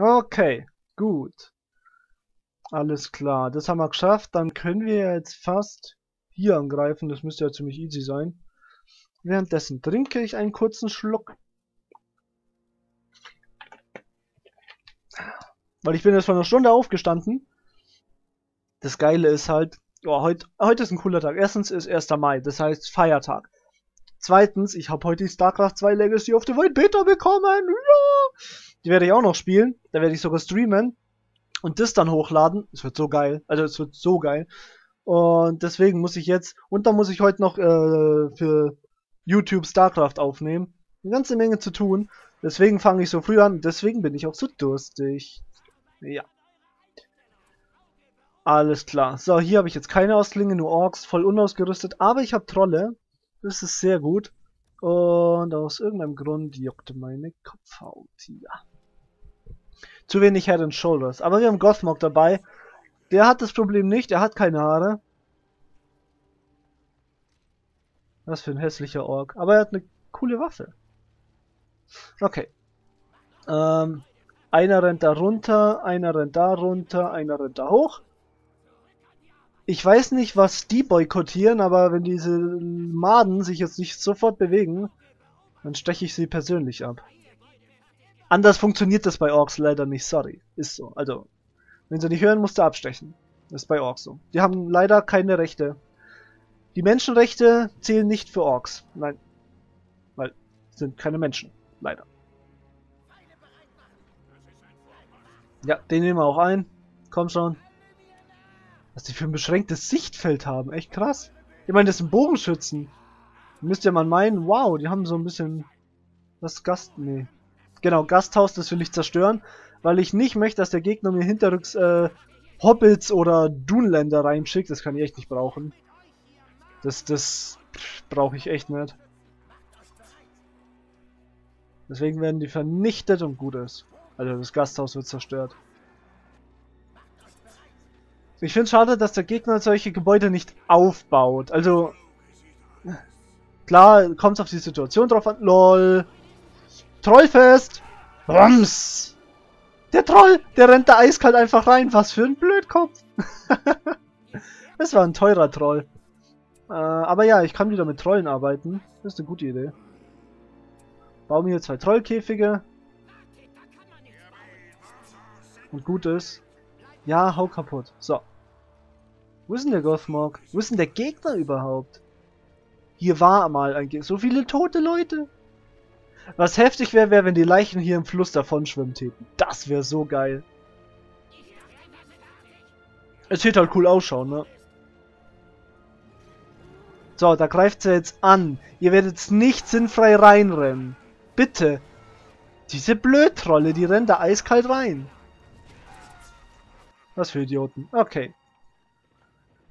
Okay, gut. Alles klar, das haben wir geschafft. Dann können wir jetzt fast hier angreifen. Das müsste ja ziemlich easy sein. Währenddessen trinke ich einen kurzen Schluck. Weil ich bin jetzt vor einer Stunde aufgestanden. Das Geile ist halt, oh, heute, heute ist ein cooler Tag. Erstens ist 1. Mai, das heißt Feiertag. Zweitens, ich habe heute die StarCraft 2 Legacy auf der White Beta bekommen. Ja! Die werde ich auch noch spielen. Da werde ich sogar streamen und das dann hochladen. Es wird so geil. Also es wird so geil. Und deswegen muss ich jetzt, und dann muss ich heute noch äh, für YouTube StarCraft aufnehmen. Eine ganze Menge zu tun. Deswegen fange ich so früh an. Deswegen bin ich auch so durstig. Ja. Alles klar. So, hier habe ich jetzt keine Auslinge, nur Orks, voll unausgerüstet. Aber ich habe Trolle. Das ist sehr gut. Und aus irgendeinem Grund juckte meine Kopfhaut. Ja. Zu wenig Head and Shoulders. Aber wir haben Gothmog dabei. Der hat das Problem nicht. Er hat keine Haare. Was für ein hässlicher Ork. Aber er hat eine coole Waffe. Okay. Ähm, einer rennt da runter, einer rennt da runter, einer rennt da hoch. Ich weiß nicht, was die boykottieren, aber wenn diese Maden sich jetzt nicht sofort bewegen, dann steche ich sie persönlich ab. Anders funktioniert das bei Orks leider nicht, sorry. Ist so. Also, wenn sie nicht hören, musst du abstechen. Das ist bei Orks so. Die haben leider keine Rechte. Die Menschenrechte zählen nicht für Orks. Nein. Weil, sind keine Menschen. Leider. Ja, den nehmen wir auch ein. Komm schon. Was die für ein beschränktes Sichtfeld haben. Echt krass. Ich meine, das sind Bogenschützen. Müsst ihr mal meinen, wow, die haben so ein bisschen... Was Gast... Nee. Genau, Gasthaus, das will ich zerstören. Weil ich nicht möchte, dass der Gegner mir hinterrücks äh, Hobbits oder Dunländer reinschickt. Das kann ich echt nicht brauchen. Das, das brauche ich echt nicht. Deswegen werden die vernichtet und gut ist. Also das Gasthaus wird zerstört. Ich finde es schade, dass der Gegner solche Gebäude nicht aufbaut. Also, klar, kommt es auf die Situation drauf an. LOL. Trollfest. Rums. Der Troll, der rennt da eiskalt einfach rein. Was für ein Blödkopf. das war ein teurer Troll. Äh, aber ja, ich kann wieder mit Trollen arbeiten. Das ist eine gute Idee. Bauen wir hier zwei Trollkäfige. Und gut ist. Ja, hau kaputt. So. Wo ist denn der Gothmog? Wo ist denn der Gegner überhaupt? Hier war mal ein Gegner. So viele tote Leute. Was heftig wäre, wäre, wenn die Leichen hier im Fluss davon schwimmen täten. Das wäre so geil. Es wird halt cool ausschauen, ne? So, da greift sie jetzt an. Ihr werdet nicht sinnfrei reinrennen. Bitte. Diese Blödtrolle, die rennen da eiskalt rein. Was für Idioten. Okay.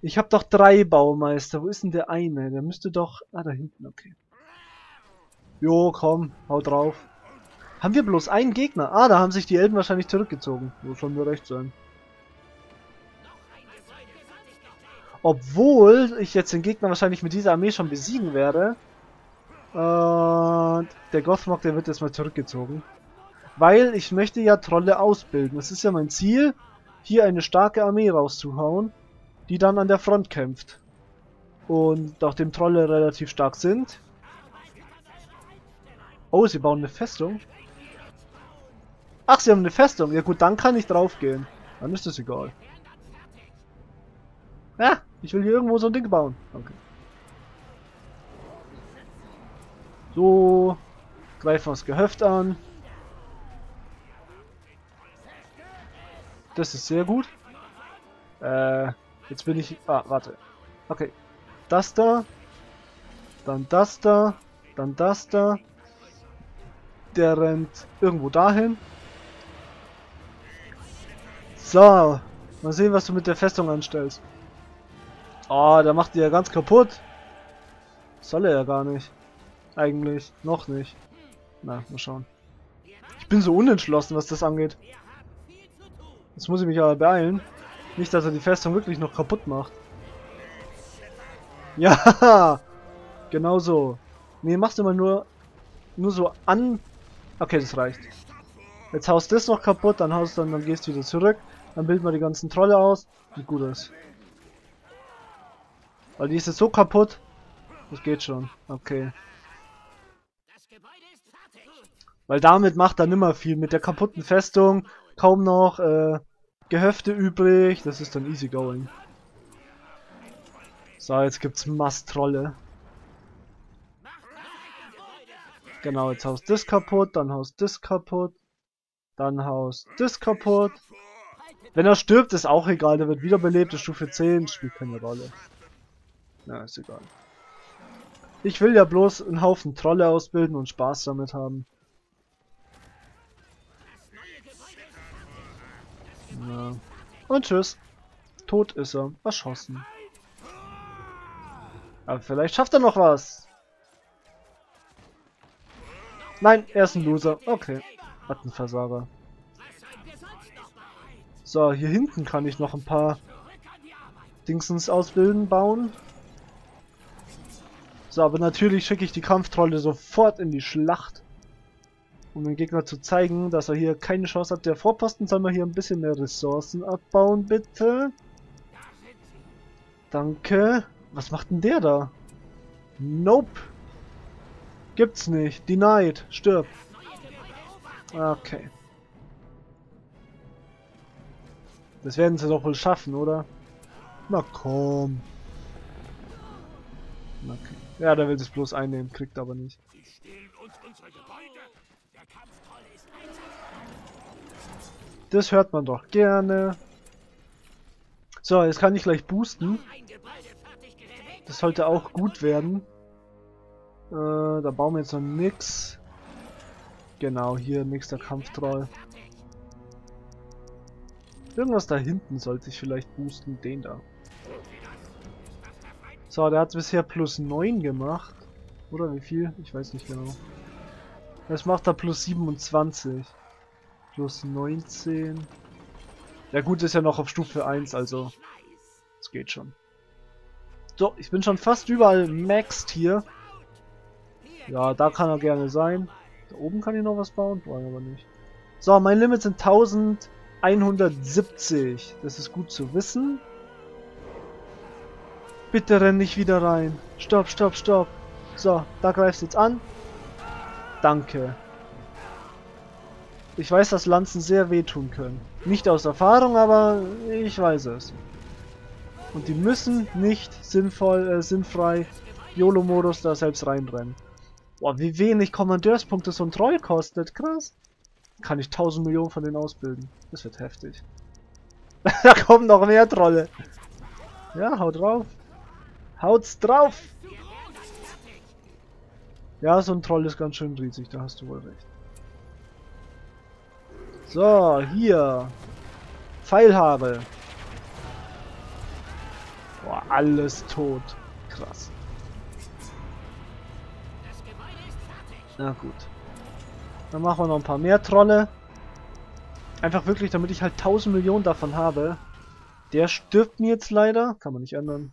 Ich habe doch drei Baumeister. Wo ist denn der eine? Der müsste doch... Ah, da hinten, okay. Jo, komm, hau drauf. Haben wir bloß einen Gegner? Ah, da haben sich die Elben wahrscheinlich zurückgezogen. Muss schon nur recht sein. Obwohl ich jetzt den Gegner wahrscheinlich mit dieser Armee schon besiegen werde. Und der Gothmog, der wird jetzt mal zurückgezogen. Weil ich möchte ja Trolle ausbilden. Das ist ja mein Ziel, hier eine starke Armee rauszuhauen, die dann an der Front kämpft. Und nachdem Trolle relativ stark sind, Oh, sie bauen eine Festung? Ach, sie haben eine Festung. Ja gut, dann kann ich draufgehen. Dann ist das egal. Ja, ich will hier irgendwo so ein Ding bauen. Okay. So. Greifen wir das Gehöft an. Das ist sehr gut. Äh, jetzt bin ich... Ah, warte. Okay. Das da. Dann das da. Dann das da. Der rennt irgendwo dahin. So. Mal sehen, was du mit der Festung anstellst. Oh, der macht die ja ganz kaputt. Soll er ja gar nicht. Eigentlich. Noch nicht. Na, mal schauen. Ich bin so unentschlossen, was das angeht. Jetzt muss ich mich aber beeilen. Nicht, dass er die Festung wirklich noch kaputt macht. Ja, genau so. Nee, machst du mal nur, nur so an Okay, das reicht. Jetzt haust das noch kaputt, dann haust dann, dann gehst du wieder zurück. Dann bilden wir die ganzen Trolle aus. Wie gut ist. Weil die ist jetzt so kaputt. Das geht schon. Okay. Weil damit macht er nimmer viel. Mit der kaputten Festung kaum noch äh, Gehöfte übrig. Das ist dann easy going. So, jetzt gibt's Mastrolle. Genau, jetzt haust das kaputt, dann haust das kaputt. Dann haust das kaputt. Wenn er stirbt, ist auch egal, der wird wiederbelebt, ist Stufe 10, spielt keine Rolle. Na, ist egal. Ich will ja bloß einen Haufen Trolle ausbilden und Spaß damit haben. Ja. Und tschüss. Tot ist er. Erschossen. Aber vielleicht schafft er noch was. Nein, er ist ein Loser. Okay. Hat ein Versager. So, hier hinten kann ich noch ein paar Dingsens ausbilden, bauen. So, aber natürlich schicke ich die Kampftrolle sofort in die Schlacht. Um dem Gegner zu zeigen, dass er hier keine Chance hat. Der Vorposten soll mal hier ein bisschen mehr Ressourcen abbauen, bitte. Danke. Was macht denn der da? Nope. Gibt's nicht. Denied. Stirb. Okay. Das werden sie doch wohl schaffen, oder? Na komm. Okay. Ja, der will es bloß einnehmen, kriegt aber nicht. Das hört man doch gerne. So, jetzt kann ich gleich boosten. Das sollte auch gut werden. Äh, da bauen wir jetzt noch nix. Genau, hier nächster Kampftroll. Irgendwas da hinten sollte ich vielleicht boosten. Den da. So, der hat bisher plus 9 gemacht. Oder wie viel? Ich weiß nicht genau. Jetzt macht er plus 27. Plus 19. Ja gut, ist ja noch auf Stufe 1, also es geht schon. So, ich bin schon fast überall maxed hier. Ja, da kann er gerne sein. Da oben kann ich noch was bauen, brauche ich aber nicht. So, mein Limit sind 1170. Das ist gut zu wissen. Bitte renn nicht wieder rein. Stopp, stopp, stopp. So, da greifst du jetzt an. Danke. Ich weiß, dass Lanzen sehr wehtun können. Nicht aus Erfahrung, aber ich weiß es. Und die müssen nicht sinnvoll, äh, sinnfrei YOLO-Modus da selbst reinrennen. Boah, wie wenig Kommandeurspunkte so ein Troll kostet. Krass. Kann ich 1000 Millionen von denen ausbilden. Das wird heftig. da kommen noch mehr Trolle. Ja, haut drauf. Haut's drauf! Ja, so ein Troll ist ganz schön riesig, da hast du wohl recht. So, hier. Pfeilhabe. Boah, alles tot. Krass. Na gut. Dann machen wir noch ein paar mehr Trolle. Einfach wirklich, damit ich halt 1000 Millionen davon habe. Der stirbt mir jetzt leider. Kann man nicht ändern.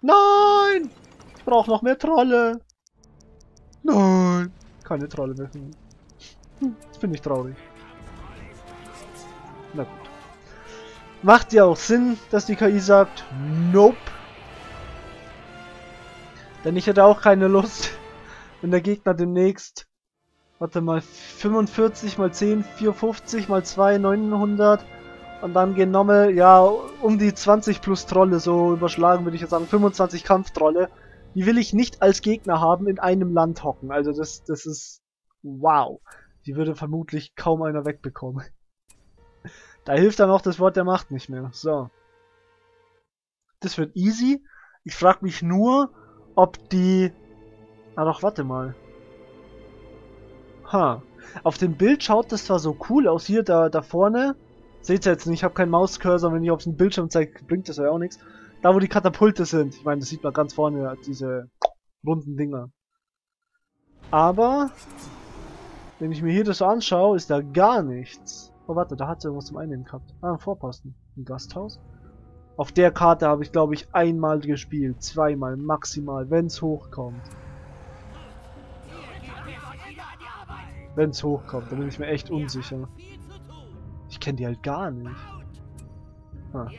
Nein! Ich brauche noch mehr Trolle. Nein! Keine Trolle mehr. Hm, jetzt bin ich traurig. Na gut. Macht ja auch Sinn, dass die KI sagt, Nope. Denn ich hätte auch keine Lust, wenn der Gegner demnächst, warte mal, 45 mal 10, 450 mal 2, 900 und dann genommen, ja, um die 20 plus Trolle, so überschlagen würde ich jetzt sagen, 25 Kampftrolle. Die will ich nicht als Gegner haben in einem Land hocken. Also das, das ist, wow. Die würde vermutlich kaum einer wegbekommen. Da hilft dann auch das Wort der Macht nicht mehr. So. Das wird easy. Ich frage mich nur, ob die... Ah doch, warte mal. Ha. Auf dem Bild schaut das zwar so cool aus, hier da, da vorne. Seht ihr jetzt nicht, ich habe keinen Mauscursor, wenn ich auf den Bildschirm zeige, bringt das ja auch nichts. Da wo die Katapulte sind. Ich meine, das sieht man ganz vorne, diese runden Dinger. Aber, wenn ich mir hier das so anschaue, ist da gar nichts. Oh, warte, da hat sie irgendwas zum Einnehmen gehabt. Ah, ein Vorposten. Ein Gasthaus. Auf der Karte habe ich, glaube ich, einmal gespielt. Zweimal, maximal, wenn es hochkommt. Wenn es hochkommt, dann bin ich mir echt unsicher. Ich kenne die halt gar nicht. Ah.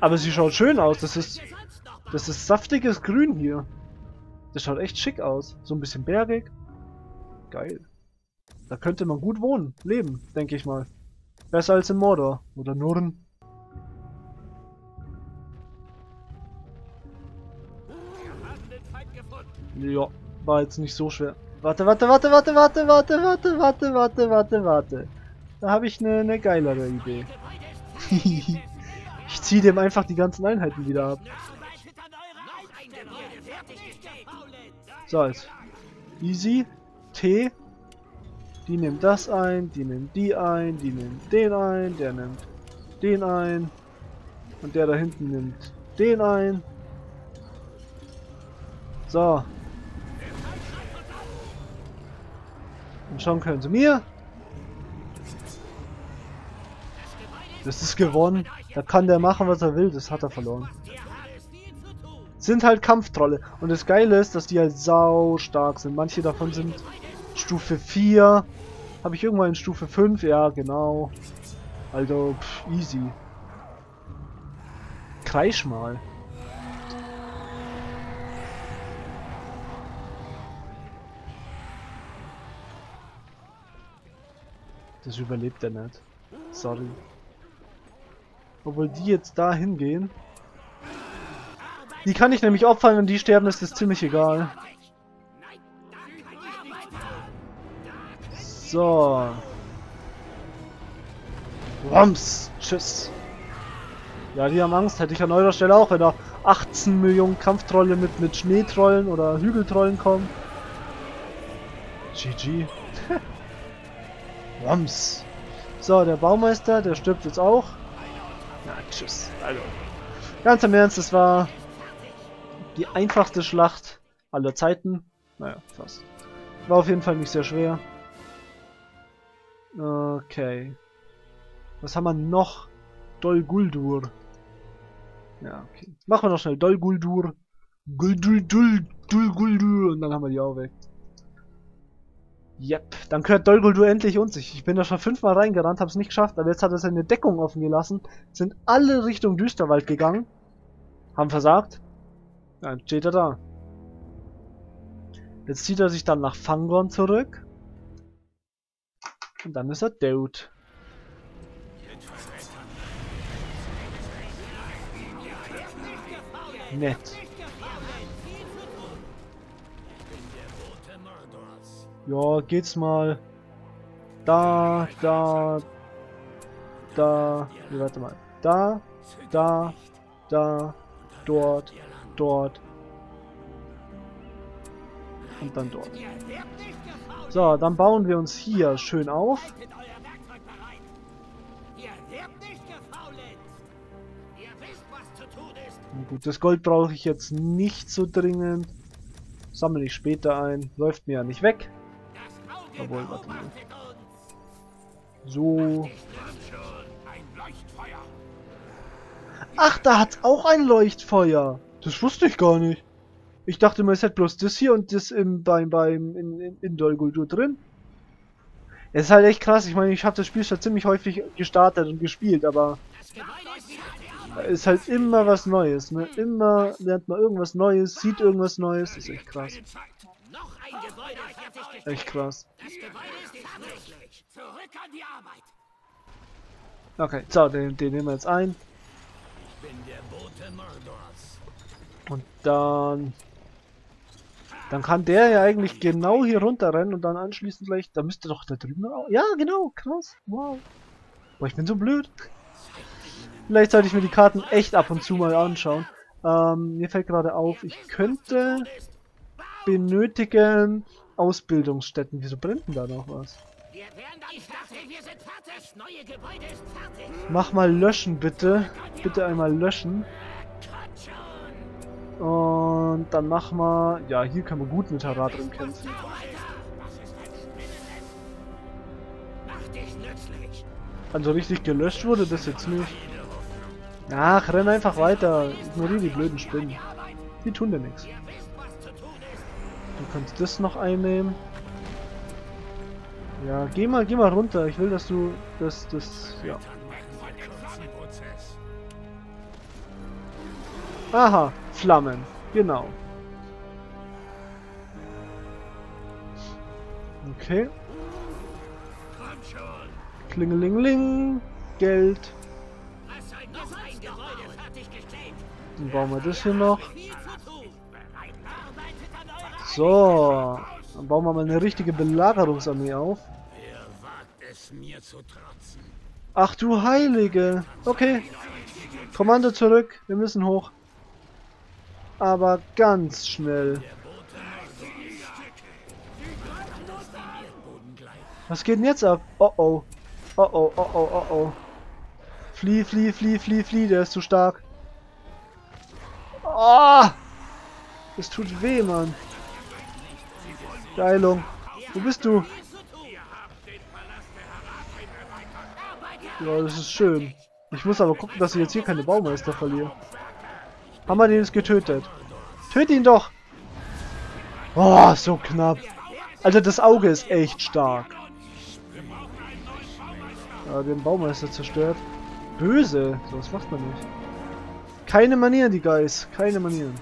Aber sie schaut schön aus. Das ist, das ist saftiges Grün hier. Das schaut echt schick aus. So ein bisschen bergig. Geil. Da könnte man gut wohnen, leben, denke ich mal. Besser als in Mordor. Oder Nurn. Ja, war jetzt nicht so schwer. Warte, warte, warte, warte, warte, warte, warte, warte, warte, warte, warte. Da habe ich eine ne geilere Idee. ich ziehe dem einfach die ganzen Einheiten wieder ab. So, jetzt. Easy. T. Die nimmt das ein, die nimmt die ein, die nimmt den ein, der nimmt den ein. Und der da hinten nimmt den ein. So. Und schon können sie mir. Das ist gewonnen. Da kann der machen, was er will. Das hat er verloren. Sind halt Kampftrolle. Und das Geile ist, dass die halt sau stark sind. Manche davon sind Stufe 4. Habe ich irgendwann in Stufe 5? Ja, genau. Also, pff, easy. Kreisch mal. Das überlebt er nicht. Sorry. Obwohl die jetzt da hingehen. Die kann ich nämlich opfern, wenn die sterben, ist das ziemlich egal. So. Rums. Tschüss. Ja, die haben Angst. Hätte ich an eurer Stelle auch, wenn da 18 Millionen Kampftrolle mit, mit Schneetrollen oder Hügeltrollen kommen. GG. Rums. So, der Baumeister, der stirbt jetzt auch. Na, tschüss. Also. Ganz im Ernst, es war die einfachste Schlacht aller Zeiten. Naja, fast. War auf jeden Fall nicht sehr schwer. Okay. Was haben wir noch? Dol Guldur. Ja, okay. Machen wir noch schnell Dol Guldur. Guldul Dul Dul Guldur. Und dann haben wir die auch weg. Yep, dann gehört Dol Guldur endlich uns. Ich, bin da schon fünfmal reingerannt, hab's nicht geschafft, aber jetzt hat er seine Deckung offen gelassen. Sind alle Richtung Düsterwald gegangen. Haben versagt. Jetzt steht er da. Jetzt zieht er sich dann nach Fangorn zurück. Und dann ist er tot. Nett. Ja, geht's mal. Da, da, da. Nee, warte mal. Da, da, da, dort, dort. Und dann dort. So, dann bauen wir uns hier schön auf. Gut, das Gold brauche ich jetzt nicht so dringend. Sammle ich später ein. Läuft mir ja nicht weg. Obwohl, warte mal. So. Ach, da hat's auch ein Leuchtfeuer. Das wusste ich gar nicht. Ich dachte mal, es hätte bloß das hier und das im, beim, beim, in, in, in Dolguldur drin. Es ist halt echt krass. Ich meine, ich habe das Spiel schon ziemlich häufig gestartet und gespielt, aber ist halt immer was Neues. Ne? Immer lernt man irgendwas Neues, sieht irgendwas Neues. Das ist echt krass. Echt krass. Okay, so, den, den nehmen wir jetzt ein. Und dann dann kann der ja eigentlich genau hier runterrennen und dann anschließend gleich... Da müsste doch da drüben... Auch, ja, genau, krass. Wow. Boah, ich bin so blöd. Vielleicht sollte ich mir die Karten echt ab und zu mal anschauen. Ähm, mir fällt gerade auf, ich könnte benötigen Ausbildungsstätten. Wieso brennt denn da noch was? Mach mal löschen, bitte. Bitte einmal löschen. Und dann machen wir... Ja, hier können wir gut mit Haradrim kämpfen. Also richtig gelöscht wurde das jetzt nicht. Ach, renn einfach weiter. Ignoriere die blöden Spinnen. Die tun dir nichts. Du kannst das noch einnehmen. Ja, geh mal, geh mal runter. Ich will, dass du das, das, ja. Aha, Flammen. Genau. Okay. Klingelingeling. Geld. Dann bauen wir das hier noch. So. Dann bauen wir mal eine richtige Belagerungsarmee auf. Ach du Heilige. Okay. Kommando zurück. Wir müssen hoch. Aber ganz schnell. Was geht denn jetzt ab? Oh oh. Oh oh, oh oh, oh oh. Flieh, flieh, flieh, flieh, flieh. Der ist zu stark. Oh! Das tut weh, Mann. Geilung. Wo bist du? Ja, das ist schön. Ich muss aber gucken, dass ich jetzt hier keine Baumeister verliere. Haben wir den jetzt getötet? Töte ihn doch! Oh, so knapp. Also das Auge ist echt stark. Ja, den Baumeister zerstört. Böse. So was macht man nicht. Keine Manieren, die Guys. Keine Manieren.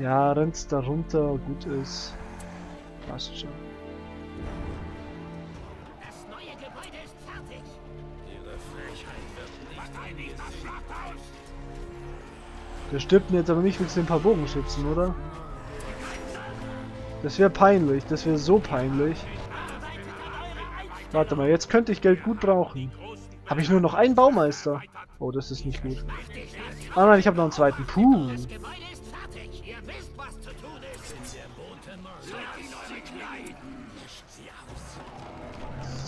Ja, rennt's da runter, gut ist. Passt schon. Der stirbt jetzt aber nicht mit den paar Bogenschützen, oder? Das wäre peinlich, das wäre so peinlich. Warte mal, jetzt könnte ich Geld gut brauchen. Habe ich nur noch einen Baumeister? Oh, das ist nicht gut. Ah nein, ich habe noch einen zweiten. Puh.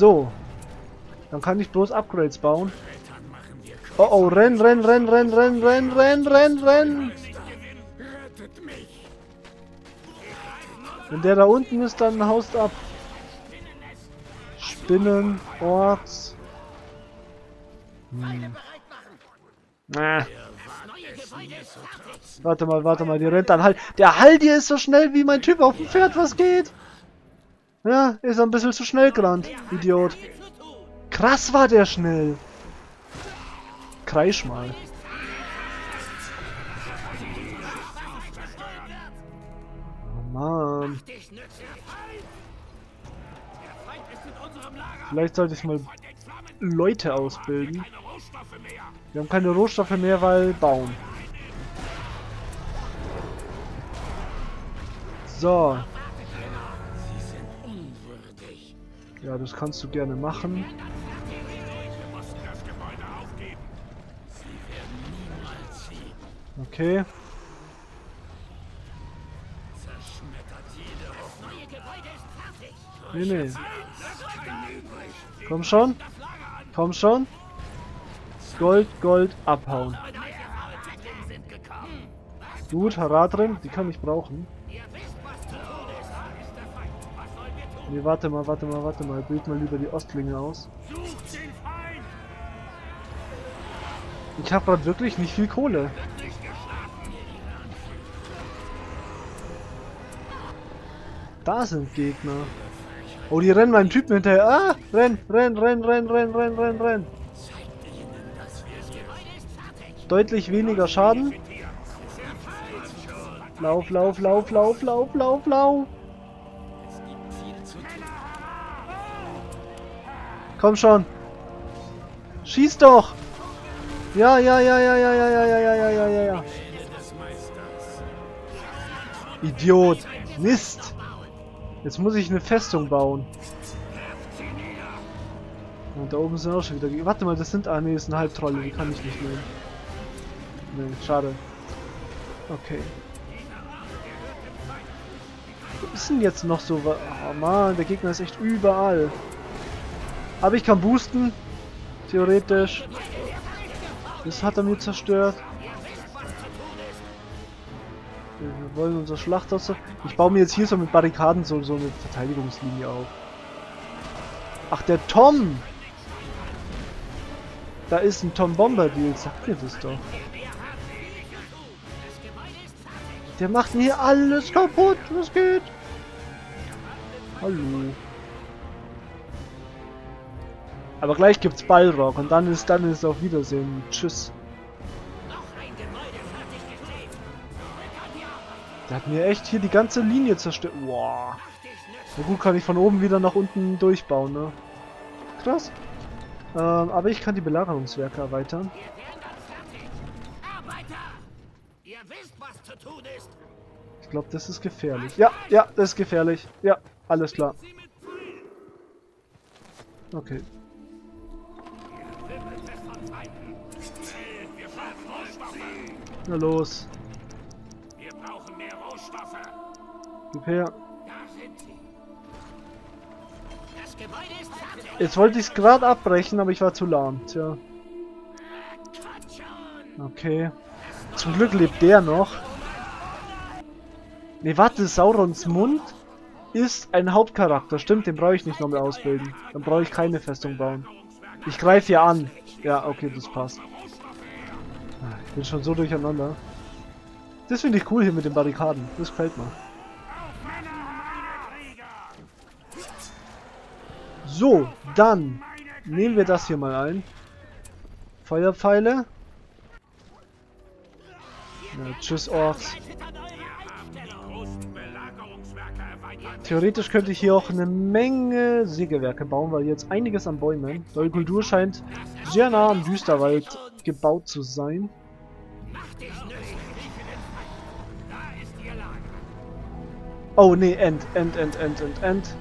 So. Dann kann ich bloß Upgrades bauen. Oh oh, renn, renn, renn, renn, renn, renn, renn, renn, renn. Wenn der da unten ist, dann haust ab. Spinnen, Orks. Hm. Ah. Warte mal, warte mal, die rennt dann halt. Der Halt hier ist so schnell wie mein Typ auf dem Pferd, was geht? Ja, ist ein bisschen zu schnell gerannt, Idiot. Krass war der schnell. Kreisch mal. Oh Mann. Vielleicht sollte ich mal Leute ausbilden. Wir haben keine Rohstoffe mehr, weil bauen. So. Ja, das kannst du gerne machen. Okay. Nee, nee. Komm schon. Komm schon. Gold, Gold, abhauen. Gut, Haradrim, die kann ich brauchen. Nee, warte mal, warte mal, warte mal. Bild mal lieber die Ostlinge aus. Ich habe gerade wirklich nicht viel Kohle. Da sind Gegner. Oh, die rennen meinen Typen hinterher. Ah, renn, renn, renn, renn, renn, renn, renn, renn. Deutlich weniger Schaden. Lauf, lauf, lauf, lauf, lauf, lauf, lauf. Komm schon. Schieß doch. Ja, ja, ja, ja, ja, ja, ja, ja, ja, ja, ja, ja, ja. Idiot. Mist. Jetzt muss ich eine Festung bauen. Und da oben sind auch schon wieder... Warte mal, das sind... Ah, nee, das sind Halbtrolle. Die kann ich nicht nehmen. Nee, schade. Okay. Wo ist denn jetzt noch so... Oh man, der Gegner ist echt überall. Aber ich kann boosten. Theoretisch. Das hat er mir zerstört. Wir wollen unser Schlachthaus... Ich baue mir jetzt hier so mit Barrikaden so, so eine Verteidigungslinie auf. Ach, der Tom! Da ist ein Tom Bombadil, sag mir das doch. Der macht mir hier alles kaputt. Was geht? Hallo. Aber gleich gibt's Ballrock und dann ist dann ist auf Wiedersehen. Tschüss. Der hat mir echt hier die ganze Linie zerstört. Wow. Na gut, kann ich von oben wieder nach unten durchbauen, ne? Krass. Ähm, aber ich kann die Belagerungswerke erweitern. Ich glaube, das ist gefährlich. Ja, ja, das ist gefährlich. Ja, alles klar. Okay. Na los. Wir brauchen mehr Rohstoffe. Gib her. Jetzt wollte ich es gerade abbrechen, aber ich war zu lahm. Tja. Okay. Zum Glück lebt der noch. Ne, warte, Saurons Mund ist ein Hauptcharakter. Stimmt, den brauche ich nicht nochmal ausbilden. Dann brauche ich keine Festung bauen. Ich greife hier an. Ja, okay, das passt. Ich bin schon so durcheinander. Das finde ich cool hier mit den Barrikaden. Das gefällt mir. So, dann nehmen wir das hier mal ein. Feuerpfeile. Ja, tschüss, Orks. Theoretisch könnte ich hier auch eine Menge Sägewerke bauen, weil jetzt einiges an Bäumen. Neue Kultur scheint sehr nah am Düsterwald gebaut zu sein. Oh nee, End, End, End, End, End, End.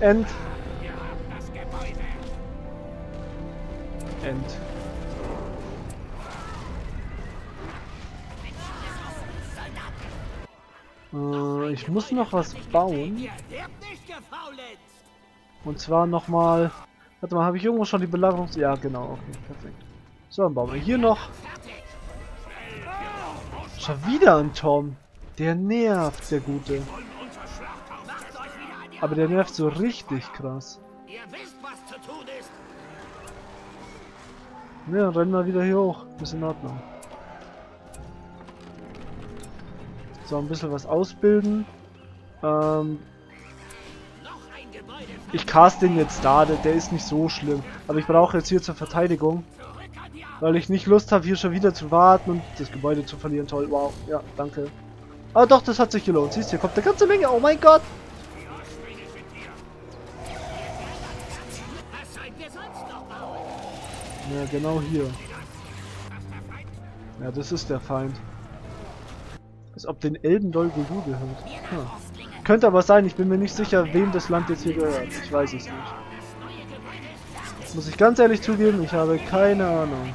End, Wir haben Äh, ich muss noch was bauen. Und zwar nochmal... Warte mal, habe ich irgendwo schon die Belagerungs... Ja, genau, okay, perfekt. So, dann bauen wir hier noch. Schon wieder ein Tom. Der nervt, der Gute. Aber der nervt so richtig krass. Ne, dann rennen wir wieder hier hoch. Ist in Ordnung. So, ein bisschen was ausbilden. Ähm, ich cast den jetzt da, der, der ist nicht so schlimm. Aber ich brauche jetzt hier zur Verteidigung. Weil ich nicht Lust habe, hier schon wieder zu warten und das Gebäude zu verlieren. Toll, wow. Ja, danke. Aber doch, das hat sich gelohnt. Siehst du, hier kommt eine ganze Menge. Oh mein Gott. Ja, genau hier. Ja, das ist der Feind. Als ob den Elben Dol Guldur gehört. Hm. Könnte aber sein, ich bin mir nicht sicher, wem das Land jetzt hier gehört. Ich weiß es nicht. Muss ich ganz ehrlich zugeben, ich habe keine Ahnung.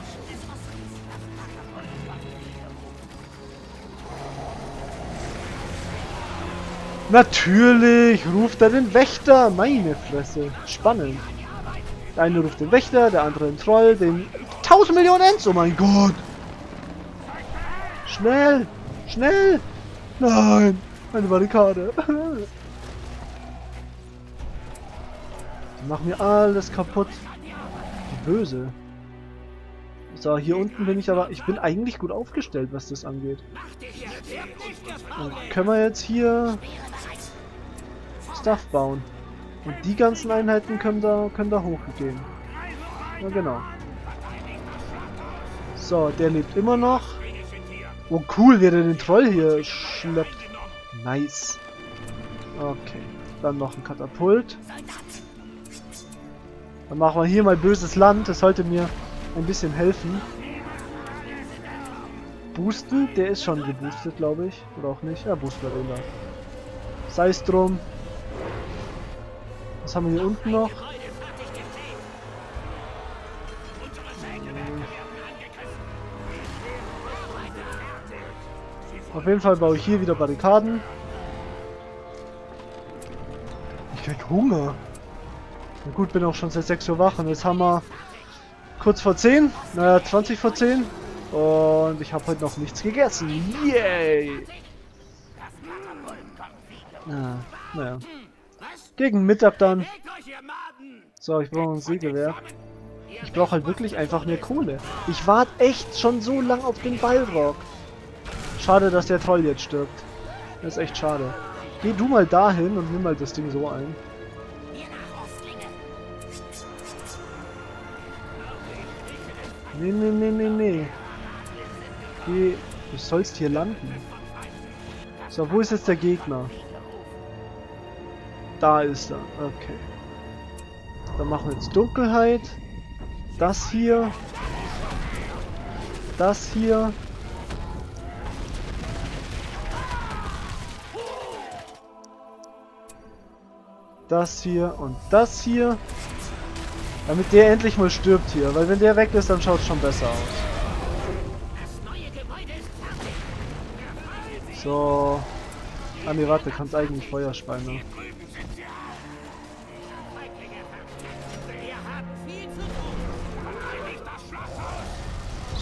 Natürlich ruft er den Wächter. Meine Fresse. Spannend. Der eine ruft den Wächter, der andere den Troll, den 1000 Millionen Ents. Oh mein Gott. Schnell! Schnell! Nein! Eine Barrikade. Die machen mir alles kaputt. Die Böse. So, hier unten bin ich aber... Ich bin eigentlich gut aufgestellt, was das angeht. Dann können wir jetzt hier... Stuff bauen. Und die ganzen Einheiten können da, können da hochgehen. Ja, genau. So, der lebt immer noch. Oh cool, wie er den Troll hier schleppt. Nice. Okay. Dann noch ein Katapult. Dann machen wir hier mal böses Land. Das sollte mir ein bisschen helfen. Boosten? Der ist schon geboostet, glaube ich. Oder auch nicht. Ja, Boost Arena. Sei es drum. Was haben wir hier unten noch? Auf jeden Fall baue ich hier wieder Barrikaden. Ich krieg Hunger. Na gut, bin auch schon seit 6 Uhr wach und jetzt haben wir kurz vor 10, naja 20 vor 10 und ich habe heute noch nichts gegessen. Yay! Ja, naja. Gegen Mittag dann. So, ich brauche ein Sägewerk. Ich brauche halt wirklich einfach mehr Kohle. Ich warte echt schon so lang auf den Ballrock. Schade, dass der Troll jetzt stirbt. Das ist echt schade. Geh du mal dahin und nimm mal das Ding so ein. Nee, nee, nee, nee, nee. Geh. Du sollst hier landen. So, wo ist jetzt der Gegner? Da ist er. Okay. Dann machen wir jetzt Dunkelheit. Das hier. Das hier. Das hier und das hier. Damit der endlich mal stirbt hier. Weil wenn der weg ist, dann schaut es schon besser aus. So. Ah ne, warte, kannst eigentlich viel zu tun.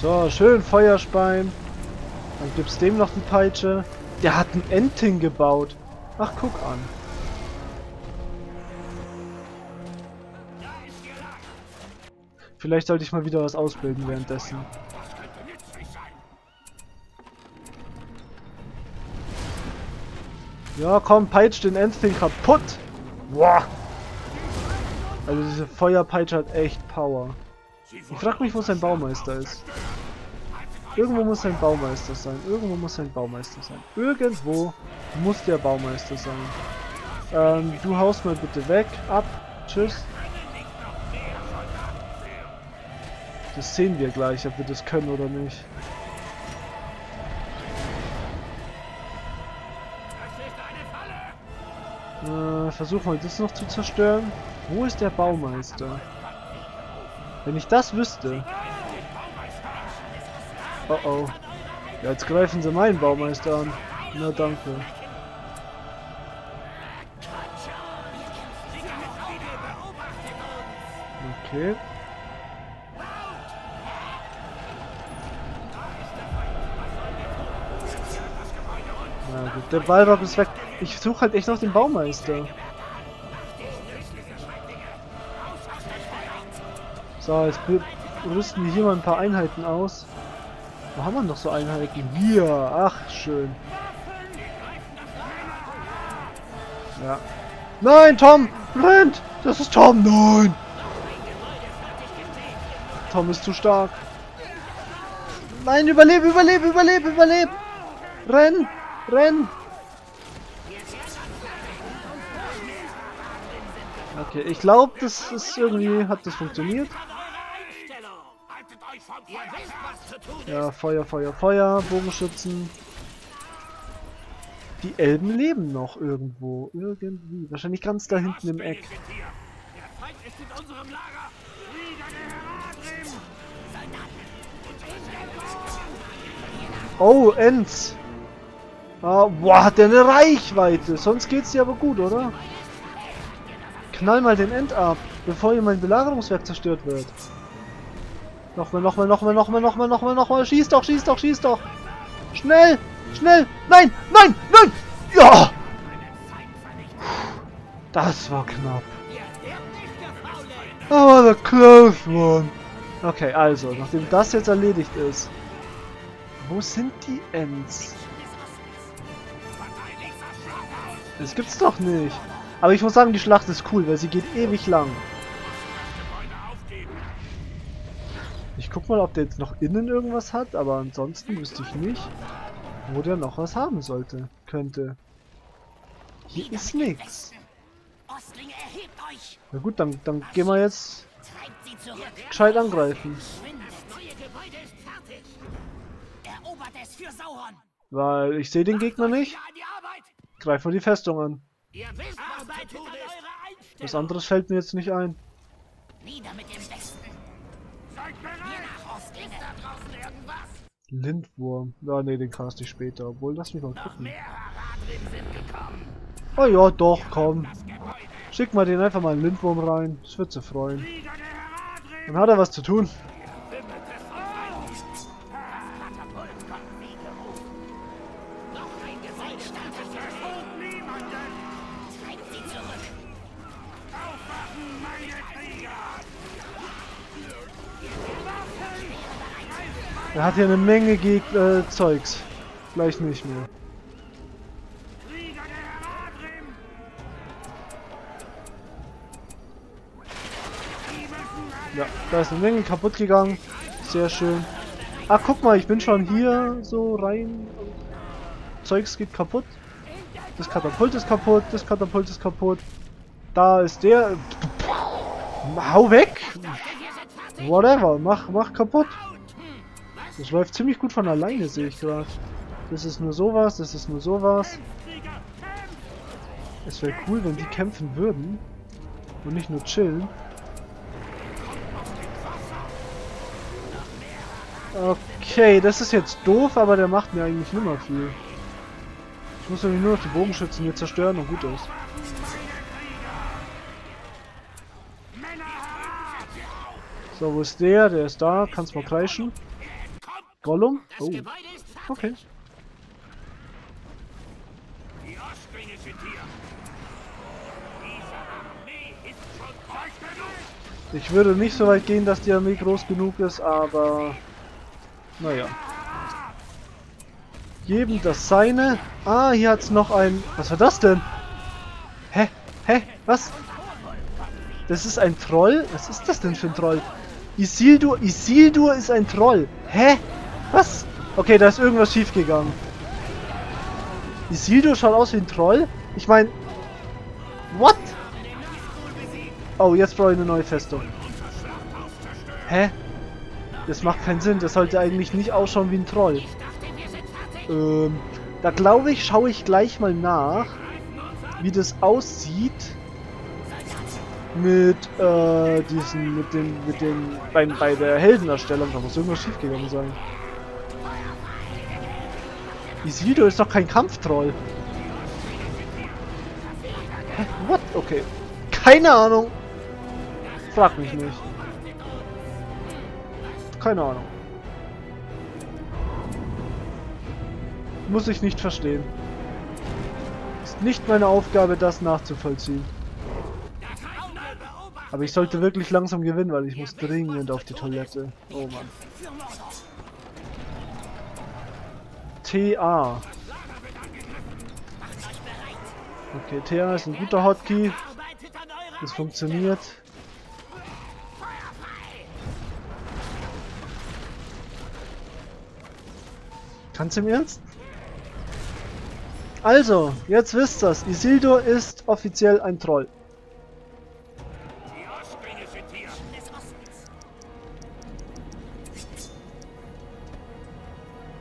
So, schön Feuerspein. Dann gibt's dem noch die Peitsche. Der hat ein Enting gebaut. Ach, guck an. Vielleicht sollte ich mal wieder was ausbilden währenddessen. Ja, komm, peitsch den Endthing kaputt. Boah. Also diese Feuerpeitsche hat echt Power. Ich frag mich, wo sein Baumeister ist. Irgendwo muss sein Baumeister sein. Irgendwo muss sein Baumeister sein. Irgendwo muss der Baumeister sein. Ähm, du haust mal bitte weg. Ab. Tschüss. Das sehen wir gleich, ob wir das können oder nicht. Äh, versuchen wir das noch zu zerstören. Wo ist der Baumeister? Wenn ich das wüsste. Oh oh. Ja, jetzt greifen sie meinen Baumeister an. Na danke. Okay. Der Ballrock ist weg. Ich suche halt echt noch den Baumeister. So, jetzt rüsten wir hier mal ein paar Einheiten aus. Wo haben wir noch so Einheiten? Hier, ach schön. Ja. Nein, Tom! Rennt! Das ist Tom! Nein! Tom ist zu stark. Nein, überlebe, überlebe, überlebe, überlebe! Renn! Renn! Okay, ich glaube, das ist irgendwie, hat das funktioniert. Ja, Feuer, Feuer, Feuer, Bogenschützen. Die Elben leben noch irgendwo. Irgendwie. Wahrscheinlich ganz da hinten im Eck. Oh, Enz! Ah, boah, hat der eine Reichweite. Sonst geht's dir aber gut, oder? Knall mal den End ab, bevor hier mein Belagerungswerk zerstört wird. Nochmal, nochmal, nochmal, nochmal, nochmal, nochmal, nochmal. Schieß doch, schieß doch, schieß doch. Schnell, schnell. Nein, nein, nein. Ja. Das war knapp. Oh, the close one. Okay, also, nachdem das jetzt erledigt ist. Wo sind die Ents? Das gibt's doch nicht. Aber ich muss sagen, die Schlacht ist cool, weil sie geht ewig lang. Ich guck mal, ob der jetzt noch innen irgendwas hat, aber ansonsten wüsste ich nicht, wo der noch was haben sollte. Könnte. Hier ist nichts. Na gut, dann, dann gehen wir jetzt gescheit angreifen. Weil ich sehe den Gegner nicht. Greifen wir die Festung an. Ihr wisst, was zu tun ist! Was anderes fällt mir jetzt nicht ein. Nieder mit dem Besten! Seid bereit. Lindwurm. Ja, nee, den cast ich später. Obwohl, lass mich mal gucken. Oh ja, doch, komm. Schick mal den einfach mal einen Lindwurm rein. Das wird sie freuen. Dann hat er was zu tun. Er hat hier eine Menge Geg äh, Zeugs. Gleich nicht mehr. Der Ja, da ist eine Menge kaputt gegangen. Sehr schön. Ah, guck mal, ich bin schon hier so rein. Zeugs geht kaputt. Das Katapult ist kaputt, das Katapult ist kaputt. Da ist der. Hau weg! Whatever, mach, mach kaputt. Das läuft ziemlich gut von alleine, sehe ich gerade. Das ist nur sowas, das ist nur sowas. Es wäre cool, wenn die kämpfen würden. Und nicht nur chillen. Okay, das ist jetzt doof, aber der macht mir eigentlich nicht mehr viel. Ich muss nämlich nur noch die Bogenschützen hier zerstören und gut ist. So, wo ist der? Der ist da. Kannst mal kreischen. Gollum? Oh, okay. Die Ostringe sind hier! Ich würde nicht so weit gehen, dass die Armee groß genug ist, aber... Naja. Jedem das seine. Ah, hier hat's noch ein... Was war das denn? Hä? Hä? Was? Das ist ein Troll? Was ist das denn für ein Troll? Isildur... Isildur ist ein Troll. Hä? Was? Okay, da ist irgendwas schiefgegangen. Isildur schaut aus wie ein Troll? Ich meine... What? Oh, jetzt brauche ich eine neue Festung. Hä? Das macht keinen Sinn. Das sollte eigentlich nicht ausschauen wie ein Troll. Ähm, da glaube ich, schaue ich gleich mal nach, wie das aussieht mit äh, diesen, mit dem, mit dem, beim, bei der Heldenerstellung. Da muss irgendwas schiefgegangen sein. Isildur ist doch kein Kampftroll. Hä? What? Okay. Keine Ahnung. Frag mich nicht. Keine Ahnung. Muss ich nicht verstehen. Ist nicht meine Aufgabe, das nachzuvollziehen. Aber ich sollte wirklich langsam gewinnen, weil ich muss dringend auf die Toilette. Oh Mann. TA. Okay, TA ist ein guter Hotkey. Das funktioniert. Ganz im Ernst? Also, jetzt wisst ihr's. Isildur ist offiziell ein Troll.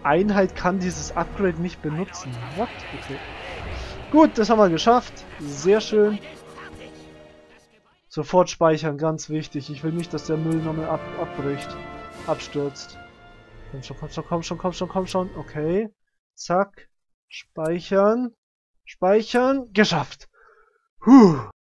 Einheit kann dieses Upgrade nicht benutzen. What? Okay. Gut, das haben wir geschafft. Sehr schön. Sofort speichern, ganz wichtig. Ich will nicht, dass der Müll nochmal ab abbricht. Abstürzt. Komm schon, komm schon, komm schon, komm schon, komm schon. Okay. Zack. Speichern. Speichern. Geschafft. Huh.